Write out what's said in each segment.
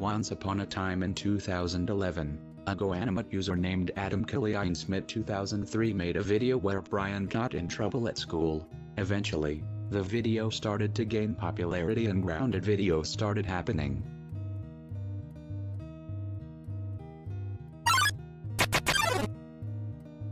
Once upon a time in 2011, a GoAnimate user named Adam Killian Smith 2003 made a video where Brian got in trouble at school. Eventually, the video started to gain popularity and grounded videos started happening.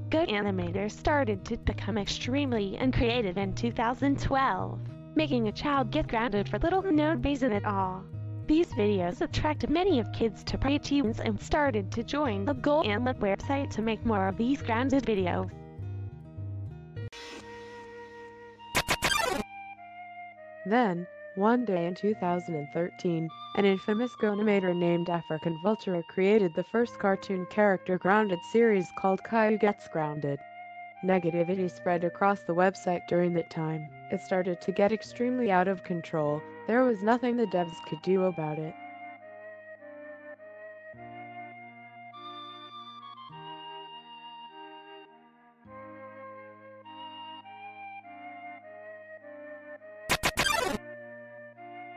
GoAnimator started to become extremely uncreative in 2012, making a child get grounded for little known reason at all. These videos attracted many of kids to pre-teens and started to join the GoAnimate website to make more of these grounded videos. Then, one day in 2013, an infamous GoAnimator named African Vulture created the first cartoon character grounded series called Caillou Gets Grounded. Negativity spread across the website during that time. It started to get extremely out of control. There was nothing the devs could do about it.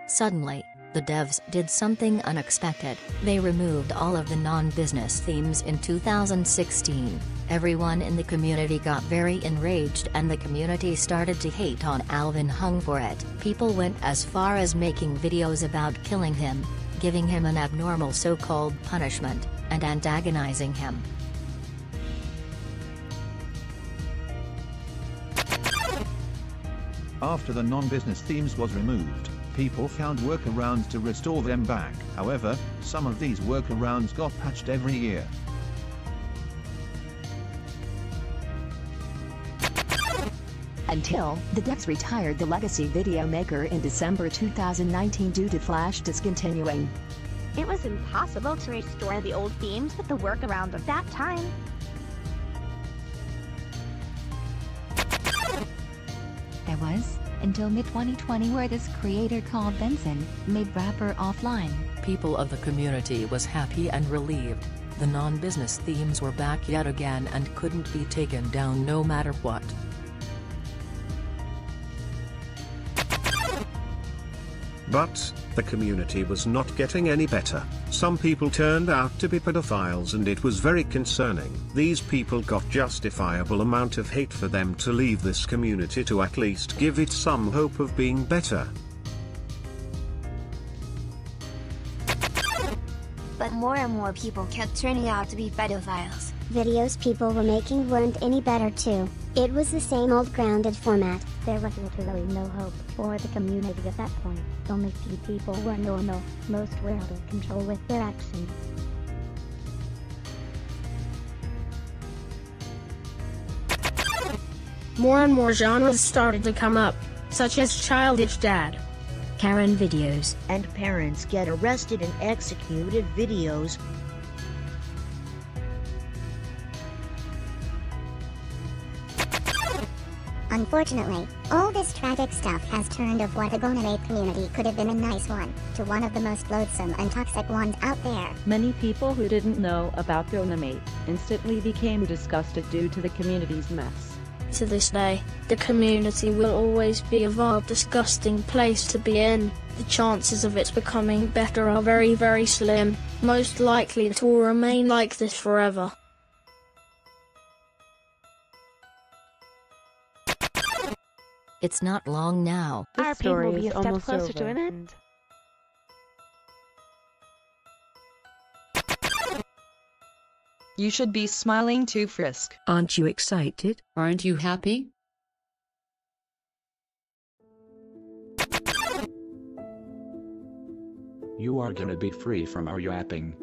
Suddenly, the devs did something unexpected. They removed all of the non-business themes in 2016. Everyone in the community got very enraged and the community started to hate on Alvin Hung for it. People went as far as making videos about killing him, giving him an abnormal so-called punishment, and antagonizing him. After the non-business themes was removed, people found workarounds to restore them back. However, some of these workarounds got patched every year. Until, the devs retired the legacy video maker in December 2019 due to Flash discontinuing. It was impossible to restore the old themes with the workaround of that time. Until mid-2020 where this creator called Benson made Wrapper offline. People of the community was happy and relieved. The non-business themes were back yet again and couldn't be taken down no matter what. But, the community was not getting any better. Some people turned out to be pedophiles and it was very concerning. These people got justifiable amount of hate for them to leave this community to at least give it some hope of being better. But more and more people kept turning out to be pedophiles. Videos people were making weren't any better too. It was the same old grounded format. There was literally no hope for the community at that point. Only few people were normal, most were out of control with their actions. More and more genres started to come up, such as Childish Dad, Karen videos, and parents get arrested and executed videos Unfortunately, all this tragic stuff has turned of what a GoAnimate community could have been a nice one, to one of the most loathsome and toxic ones out there. Many people who didn't know about GoAnimate instantly became disgusted due to the community's mess. To this day, the community will always be a vile, disgusting place to be in. The chances of it becoming better are very, very slim. Most likely it will remain like this forever. It's not long now. This Our pain will be a step closer over. to an end. You should be smiling too, Frisk. Aren't you excited? Aren't you happy? You are gonna be free from our yapping.